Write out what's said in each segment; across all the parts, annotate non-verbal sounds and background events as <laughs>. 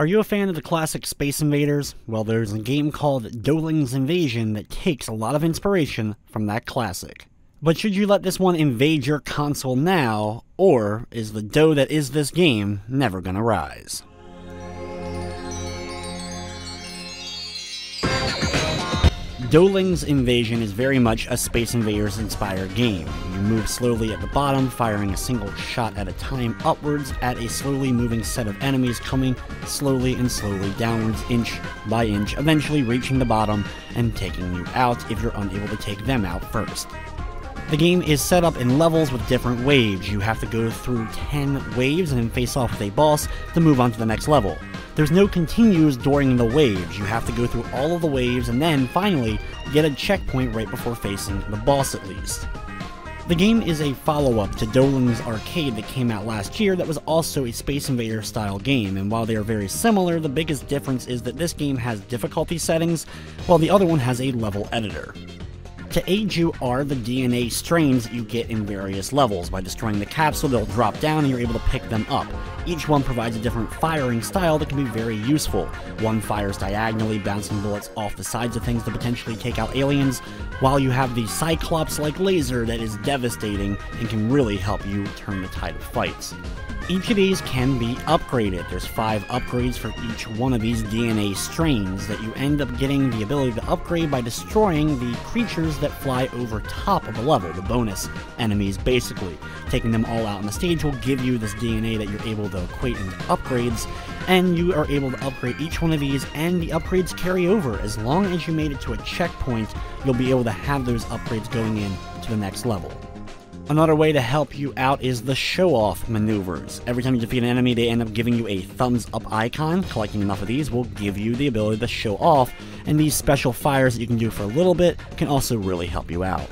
Are you a fan of the classic Space Invaders? Well, there's a game called Doughlings Invasion that takes a lot of inspiration from that classic. But should you let this one invade your console now, or is the dough that is this game never gonna rise? Doughlings Invasion is very much a Space Invaders inspired game. You move slowly at the bottom, firing a single shot at a time upwards at a slowly moving set of enemies coming slowly and slowly downwards, inch by inch, eventually reaching the bottom and taking you out if you're unable to take them out first. The game is set up in levels with different waves. You have to go through 10 waves and then face off with a boss to move on to the next level. There's no continues during the waves. You have to go through all of the waves and then finally get a checkpoint right before facing the boss at least. The game is a follow-up to Doughlings Arcade that came out last year that was also a Space Invader style game, and while they are very similar, the biggest difference is that this game has difficulty settings, while the other one has a level editor. To aid you are the DNA strains that you get in various levels. By destroying the capsule, they'll drop down and you're able to pick them up. Each one provides a different firing style that can be very useful. One fires diagonally, bouncing bullets off the sides of things to potentially take out aliens, while you have the Cyclops-like laser that is devastating and can really help you turn the tide of fights. Each of these can be upgraded. There's five upgrades for each one of these DNA strains that you end up getting the ability to upgrade by destroying the creatures that fly over top of the level, the bonus enemies basically. Taking them all out on the stage will give you this DNA that you're able to equate into upgrades, and you are able to upgrade each one of these, and the upgrades carry over. As long as you made it to a checkpoint, you'll be able to have those upgrades going in to the next level. Another way to help you out is the show-off maneuvers. Every time you defeat an enemy, they end up giving you a thumbs-up icon. Collecting enough of these will give you the ability to show off, and these special fires that you can do for a little bit can also really help you out.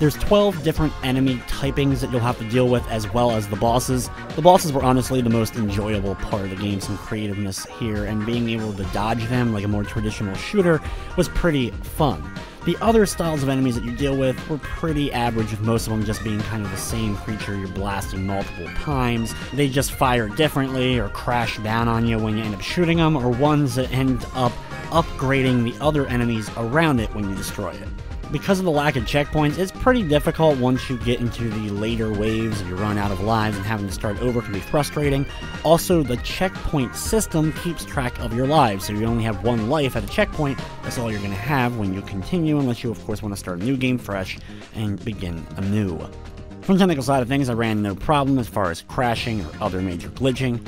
There's 12 different enemy typings that you'll have to deal with, as well as the bosses. The bosses were honestly the most enjoyable part of the game, some creativeness here, and being able to dodge them like a more traditional shooter was pretty fun. The other styles of enemies that you deal with were pretty average, with most of them just being kind of the same creature you're blasting multiple times. They just fire differently or crash down on you when you end up shooting them, or ones that end up upgrading the other enemies around it when you destroy it because of the lack of checkpoints, it's pretty difficult once you get into the later waves you run out of lives and having to start over can be frustrating. Also, the checkpoint system keeps track of your lives, so you only have one life at a checkpoint. That's all you're going to have when you continue, unless you, of course, want to start a new game fresh and begin anew. From the technical side of things, I ran no problem as far as crashing or other major glitching.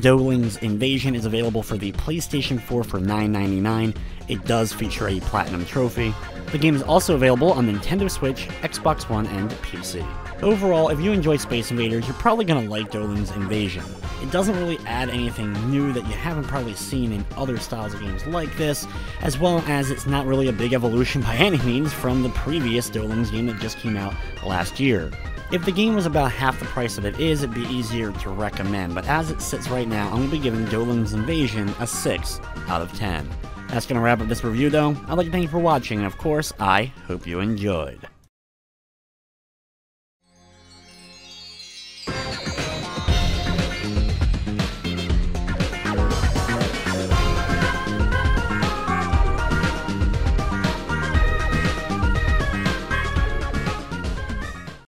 Doughlings Invasion is available for the PlayStation 4 for $9.99. It does feature a Platinum Trophy. The game is also available on Nintendo Switch, Xbox One, and PC. Overall, if you enjoy Space Invaders, you're probably going to like Doughlings Invasion. It doesn't really add anything new that you haven't probably seen in other styles of games like this, as well as it's not really a big evolution <laughs> by any means from the previous Doughlings game that just came out last year. If the game was about half the price that it is, it'd be easier to recommend, but as it sits right now, I'm going to be giving Doughlings Invasion a 6 out of 10. That's going to wrap up this review, though. I'd like to thank you for watching, and of course, I hope you enjoyed.